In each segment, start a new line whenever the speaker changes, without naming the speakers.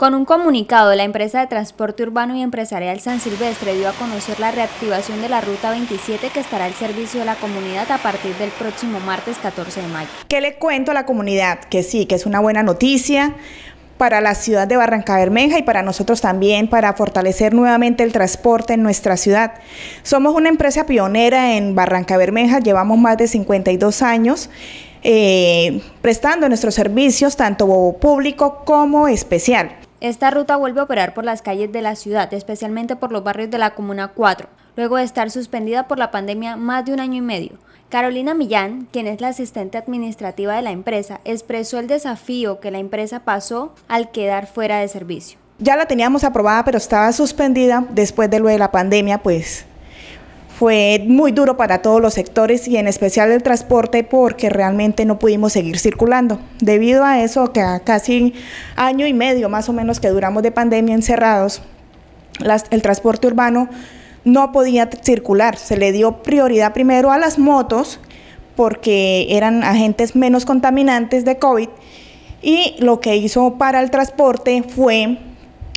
Con un comunicado, la empresa de transporte urbano y empresarial San Silvestre dio a conocer la reactivación de la Ruta 27 que estará al servicio de la comunidad a partir del próximo martes 14 de mayo.
¿Qué le cuento a la comunidad? Que sí, que es una buena noticia para la ciudad de Barranca Bermeja y para nosotros también para fortalecer nuevamente el transporte en nuestra ciudad. Somos una empresa pionera en Barranca Bermeja, llevamos más de 52 años eh, prestando nuestros servicios tanto público como especial.
Esta ruta vuelve a operar por las calles de la ciudad, especialmente por los barrios de la Comuna 4, luego de estar suspendida por la pandemia más de un año y medio. Carolina Millán, quien es la asistente administrativa de la empresa, expresó el desafío que la empresa pasó al quedar fuera de servicio.
Ya la teníamos aprobada, pero estaba suspendida después de lo de la pandemia, pues fue muy duro para todos los sectores y en especial el transporte porque realmente no pudimos seguir circulando. Debido a eso, que a casi año y medio más o menos que duramos de pandemia encerrados, el transporte urbano no podía circular. Se le dio prioridad primero a las motos porque eran agentes menos contaminantes de COVID y lo que hizo para el transporte fue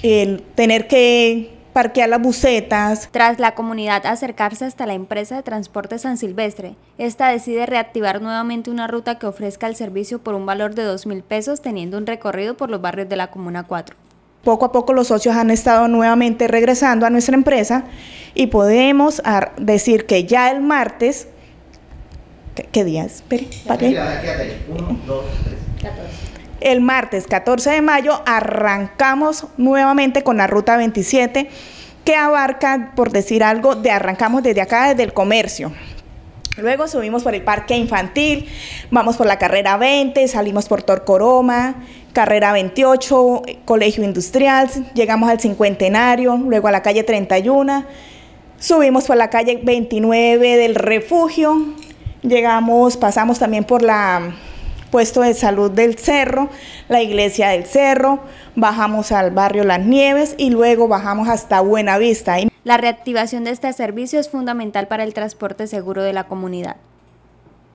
el tener que parquear las bucetas.
Tras la comunidad acercarse hasta la empresa de transporte San Silvestre, esta decide reactivar nuevamente una ruta que ofrezca el servicio por un valor de 2 mil pesos teniendo un recorrido por los barrios de la Comuna 4.
Poco a poco los socios han estado nuevamente regresando a nuestra empresa y podemos decir que ya el martes, ¿qué, día es? Espere, el martes 14 de mayo arrancamos nuevamente con la ruta 27 que abarca, por decir algo, de arrancamos desde acá, desde el comercio. Luego subimos por el parque infantil, vamos por la carrera 20, salimos por Torcoroma, carrera 28, colegio industrial, llegamos al cincuentenario, luego a la calle 31, subimos por la calle 29 del refugio, llegamos, pasamos también por la puesto de salud del cerro, la iglesia del cerro, bajamos al barrio Las Nieves y luego bajamos hasta Buenavista.
La reactivación de este servicio es fundamental para el transporte seguro de la comunidad.